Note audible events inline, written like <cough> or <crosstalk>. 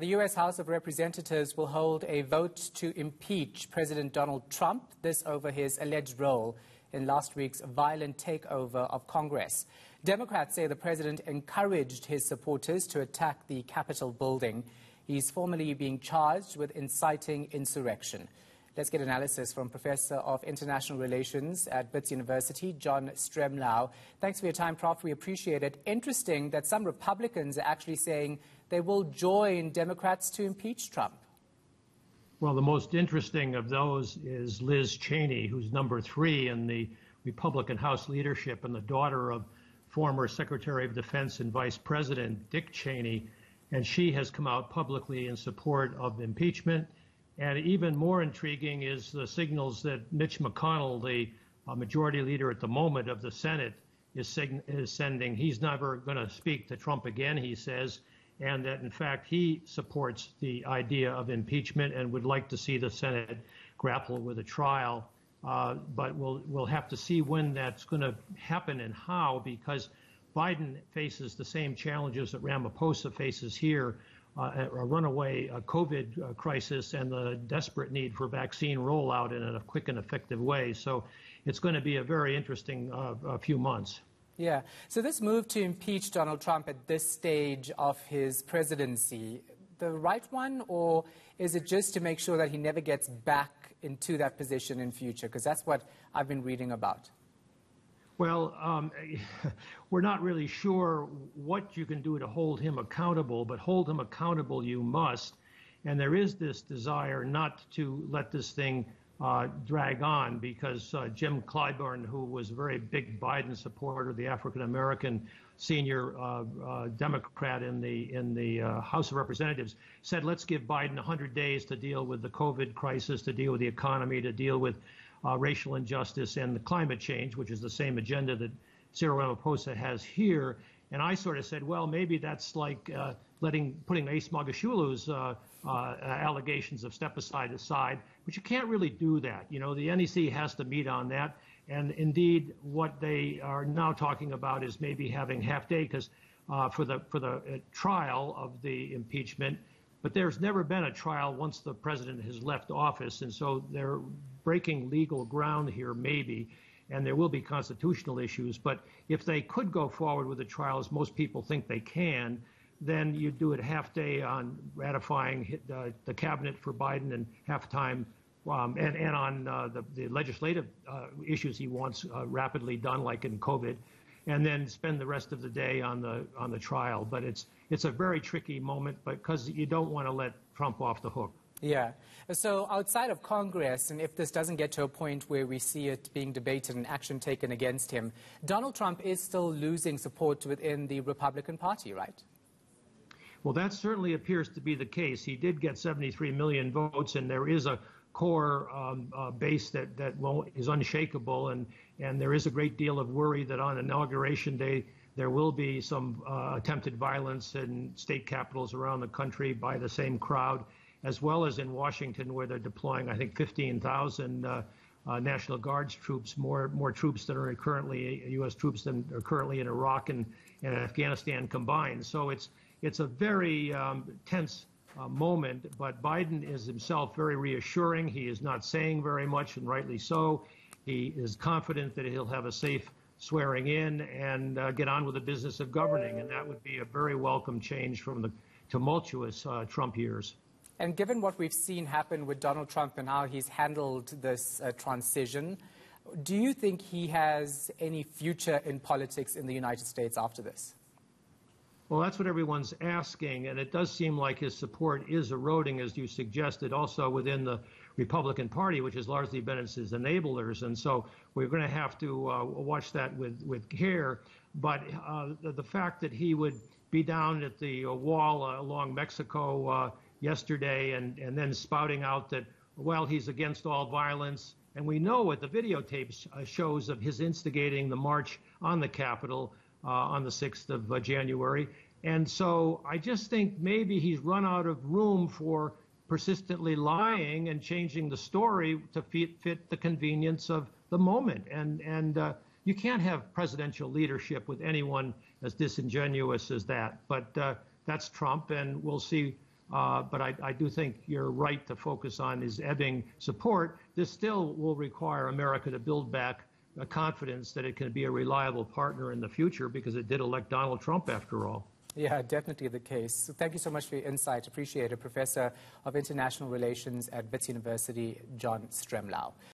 The U.S. House of Representatives will hold a vote to impeach President Donald Trump, this over his alleged role in last week's violent takeover of Congress. Democrats say the president encouraged his supporters to attack the Capitol building. He's formally being charged with inciting insurrection. Let's get analysis from Professor of International Relations at Wits University, John Stremlau. Thanks for your time, Prof. We appreciate it. Interesting that some Republicans are actually saying they will join Democrats to impeach Trump. Well, the most interesting of those is Liz Cheney, who's number three in the Republican House leadership and the daughter of former Secretary of Defense and Vice President Dick Cheney. And she has come out publicly in support of impeachment. And even more intriguing is the signals that Mitch McConnell, the uh, majority leader at the moment of the Senate, is, is sending. He's never going to speak to Trump again, he says and that in fact he supports the idea of impeachment and would like to see the Senate grapple with a trial. Uh, but we'll we'll have to see when that's going to happen and how, because Biden faces the same challenges that Ramaphosa faces here. Uh, a runaway uh, COVID uh, crisis and the desperate need for vaccine rollout in a quick and effective way. So it's going to be a very interesting uh, few months. Yeah. So this move to impeach Donald Trump at this stage of his presidency, the right one, or is it just to make sure that he never gets back into that position in future? Because that's what I've been reading about. Well, um, <laughs> we're not really sure what you can do to hold him accountable, but hold him accountable you must. And there is this desire not to let this thing uh, drag on because uh, Jim Clyburn, who was a very big Biden supporter, the African American senior uh, uh, Democrat in the in the uh, House of Representatives, said, "Let's give Biden 100 days to deal with the COVID crisis, to deal with the economy, to deal with uh, racial injustice and the climate change, which is the same agenda that Cyril Ramaphosa has here." And I sort of said, well, maybe that's like uh, letting putting Ace Magashule's uh, uh, allegations of step aside, aside, but you can't really do that. You know, the NEC has to meet on that. And indeed, what they are now talking about is maybe having half day because uh, for the for the uh, trial of the impeachment. But there's never been a trial once the president has left office, and so they're breaking legal ground here, maybe and there will be constitutional issues. But if they could go forward with the trial, as most people think they can, then you do it half day on ratifying the cabinet for Biden and half time um, and, and on uh, the, the, legislative uh, issues he wants uh, rapidly done, like in COVID, and then spend the rest of the day on the on the trial. But it's it's a very tricky moment but because you don't want to let Trump off the hook. Yeah. So outside of Congress, and if this doesn't get to a point where we see it being debated and action taken against him, Donald Trump is still losing support within the Republican Party, right? Well, that certainly appears to be the case. He did get 73 million votes, and there is a core um, uh, base that, that is unshakable, and, and there is a great deal of worry that on Inauguration Day there will be some uh, attempted violence in state capitals around the country by the same crowd as well as in Washington, where they're deploying, I think, 15,000 uh, uh, National Guards troops, more more troops that are currently U.S. troops than are currently in Iraq and, and Afghanistan combined. So it's it's a very um, tense uh, moment. But Biden is himself very reassuring. He is not saying very much, and rightly so. He is confident that he'll have a safe swearing in and uh, get on with the business of governing, and that would be a very welcome change from the tumultuous uh, Trump years. And given what we've seen happen with Donald Trump and how he's handled this uh, transition, do you think he has any future in politics in the United States after this? Well, that's what everyone's asking, and it does seem like his support is eroding, as you suggested, also within the Republican Party, which has largely been its enablers. And so we're going to have to uh, watch that with, with care. But uh, the, the, fact that he would be down at the uh, wall uh, along Mexico uh, yesterday and, and then spouting out that, well, he's against all violence. And we know what the videotape uh, shows of his instigating the march on the Capitol uh, on the 6th of uh, January. And so I just think maybe he's run out of room for persistently lying and changing the story to fit, fit the convenience of the moment. And, and uh, you can't have presidential leadership with anyone as disingenuous as that. But uh, that's Trump, and we'll see Uh, but I, I, do think you're right to focus on his ebbing support. This still will require America to build back a confidence that it can be a reliable partner in the future because it did elect Donald Trump after all. Yeah, definitely the case. So thank you so much for your insight. Appreciate it. Professor of International Relations at Wits University, John Stremlau.